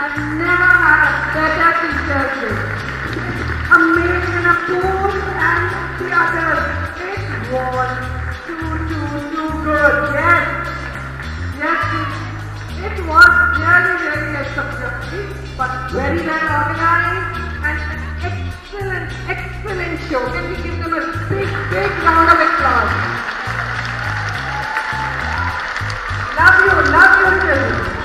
I've never had a better teacher Amazing a pool and the others. It was too, too, too good. Yes. Yes, it, it was very, really exceptional, but very well organized and an excellent, excellent show. Can we give them a big, big round of applause? Love you, love you children.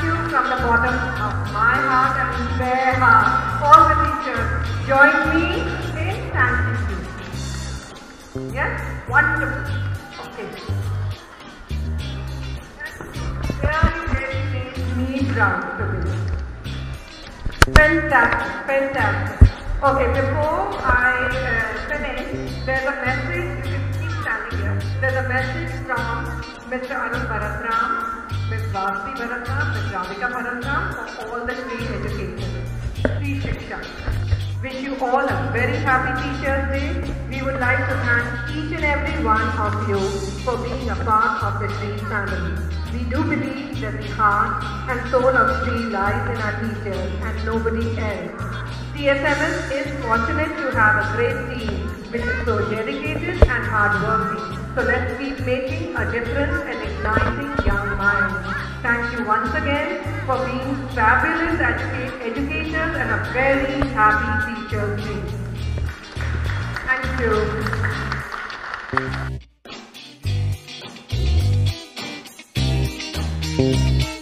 Thank you from the bottom of my heart and their heart. All the teachers, join me in thanking you. Yes? Wonderful. Okay. Really, really makes me proud today. Fantastic, fantastic. Okay, before I uh, finish, there's a message, you can keep standing here. There's a message from Mr. Arun Bharatram, Ms. Vasvi Bharatram, Ms. Radhika Bharatram, for all the three educators. Three Shiksha. Wish you all a very happy Teacher's Day. We would like to thank each and every one of you for being a part of the Shri family. We do believe that the heart and soul of Shri lies in our teachers and nobody else. TSMS is fortunate to have a great team which is so dedicated and hardworking. So let's keep making a difference and igniting young minds. Thank you once again for being fabulous educa- educators and a very happy teacher Teachers Day. Thank you.